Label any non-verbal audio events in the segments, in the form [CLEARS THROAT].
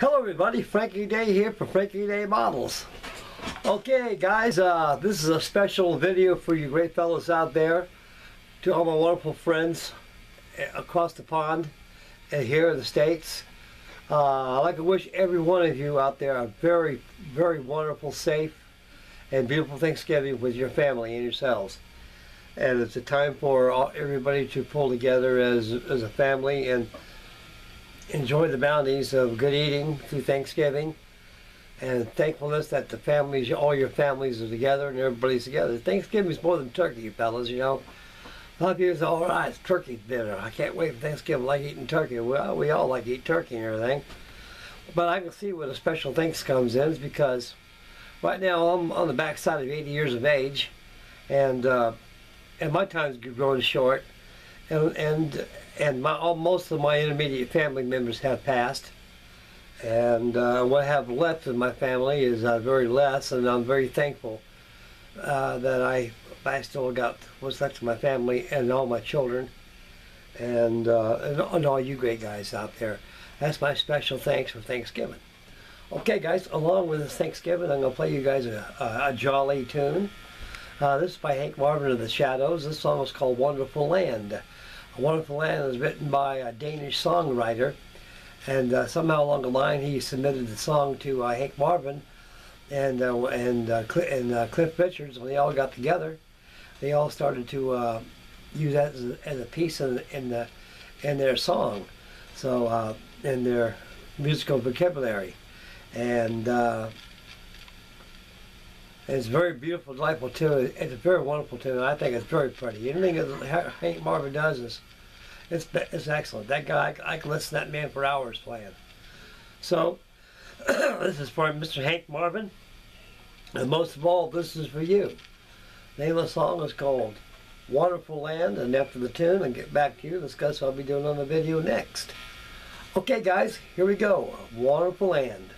Hello everybody, Frankie Day here for Frankie Day Models. Okay guys, uh, this is a special video for you great fellows out there, to all my wonderful friends eh, across the pond and here in the States. Uh, I'd like to wish every one of you out there a very, very wonderful, safe, and beautiful Thanksgiving with your family and yourselves. And it's a time for all, everybody to pull together as, as a family and enjoy the bounties of good eating through Thanksgiving and thankfulness that the families, all your families are together and everybody's together. Thanksgiving is more than turkey, fellas, you know. A lot of people say, all right, it's turkey dinner. I can't wait for Thanksgiving. I like eating turkey. Well, we all like eat turkey and everything. But I can see where the special thanks comes in is because right now I'm on the backside of 80 years of age and uh, and my time's growing short and and and my most of my intermediate family members have passed. And uh, what I have left of my family is uh, very less and I'm very thankful uh, that I I still got what's left of my family and all my children. And, uh, and and all you great guys out there. That's my special thanks for Thanksgiving. Okay guys along with this Thanksgiving I'm gonna play you guys a, a, a jolly tune. Uh, this is by Hank Marvin of the Shadows. This song is called Wonderful Land Wonderful Land was written by a Danish songwriter, and uh, somehow along the line he submitted the song to uh, Hank Marvin and uh, and uh, Cl and uh, Cliff Richards. When they all got together, they all started to uh, use that as a, as a piece in, in the in their song, so in their musical vocabulary, and. It's very beautiful, delightful tune. It's a very wonderful tune. I think it's very pretty. Anything that Hank Marvin does is it's it's excellent. That guy, I, I can listen to that man for hours playing. So [CLEARS THROAT] this is for Mr. Hank Marvin, and most of all, this is for you. The name of the song is called "Wonderful Land," and after the tune, and get back to you, and discuss what I'll be doing on the video next. Okay, guys, here we go. "Wonderful Land."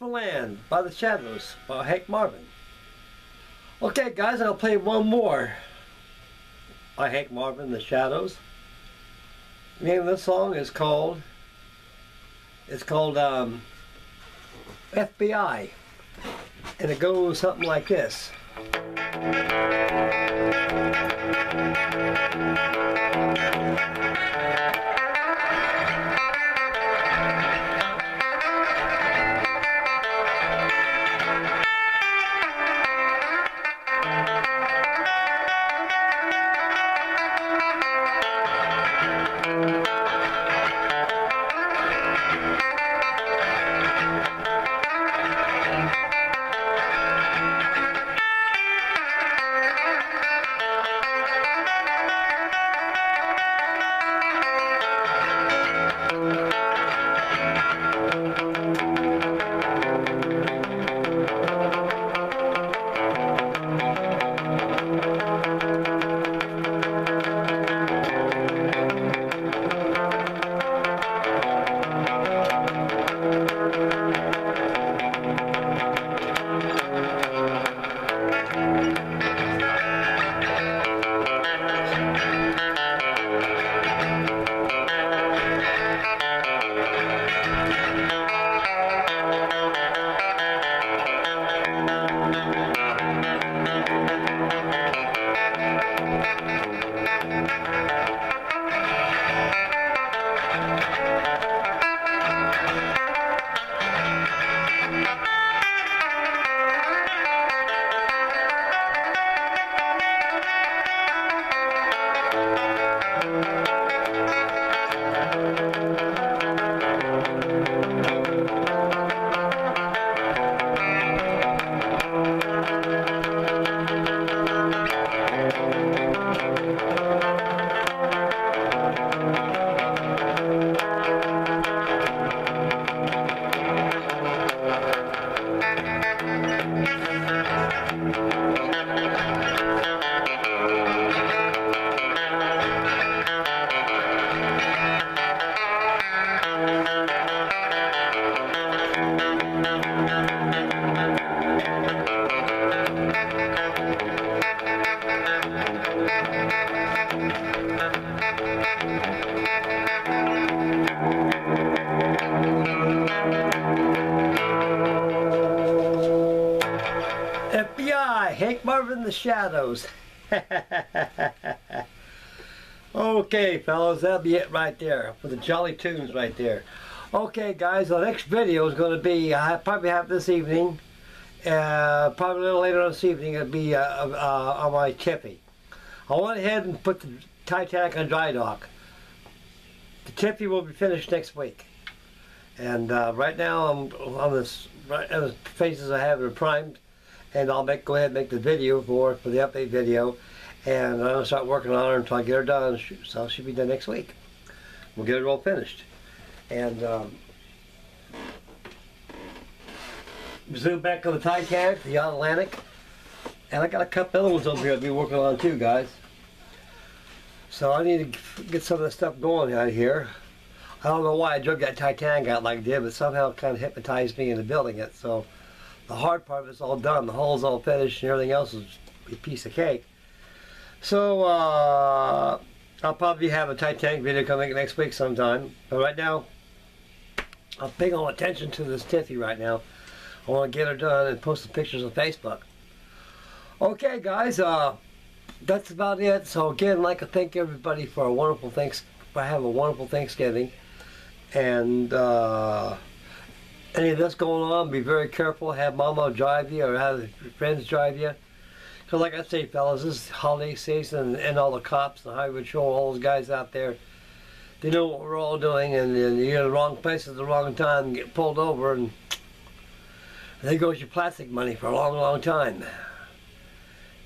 Wonderful Land by the Shadows by Hank Marvin. Okay guys, I'll play one more by Hank Marvin, The Shadows. The name of this song is called, it's called um, FBI. And it goes something like this. The shadows. [LAUGHS] okay, fellas, that'll be it right there for the Jolly Tunes right there. Okay, guys, the next video is going to be, I probably have this evening, uh, probably a little later on this evening, it'll be uh, uh, on my Tippy. I went ahead and put the Titanic on dry dock. The Tippy will be finished next week. And uh, right now I'm on this, right, the faces I have are primed and I'll make go ahead and make the video for for the update video. And gonna start working on her until I get her done. So she'll be done next week. We'll get it all finished. And um, zoom back to the Titanic the Atlantic. And I got a couple other ones over here I'll be working on too guys. So I need to get some of the stuff going out here. I don't know why I drug that Titanic out like I did but somehow it kind of hypnotized me into building it so the hard part of it's all done. The hull's all finished and everything else is a piece of cake. So, uh, I'll probably have a Titanic video coming next week sometime. But right now, I'm paying all attention to this Tiffy right now. I want to get her done and post the pictures on Facebook. Okay, guys, uh, that's about it. So again, I'd like to thank everybody for a wonderful thanks for having a wonderful Thanksgiving. And, uh, any of this going on, be very careful. Have mama drive you or have friends drive you. Because like I say, fellas, this holiday season and all the cops, the highway patrol, all those guys out there, they know what we're all doing and, and you're in the wrong place at the wrong time and get pulled over and there goes your plastic money for a long, long time.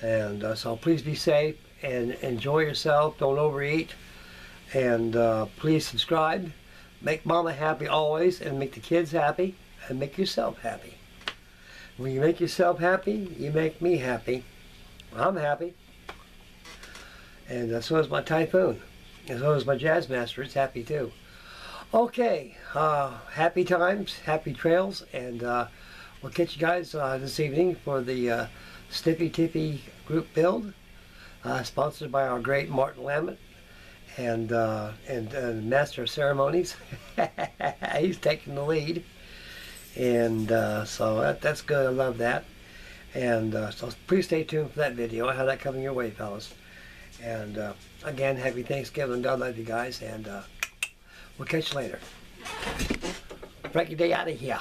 And uh, so please be safe and enjoy yourself. Don't overeat. And uh, please subscribe Make mama happy always and make the kids happy and make yourself happy. When you make yourself happy, you make me happy. I'm happy. And so is my typhoon. And so is my jazz master. It's happy too. Okay, uh, happy times, happy trails, and uh, we'll catch you guys uh, this evening for the uh, Snippy Tippy group build, uh, sponsored by our great Martin Lammett and uh, and uh, master of ceremonies. [LAUGHS] He's taking the lead, and uh, so that, that's good. I love that. And uh, so please stay tuned for that video. I have that coming your way, fellas. And uh, again, happy Thanksgiving. God love you guys, and uh, we'll catch you later. Frankie Day out of here.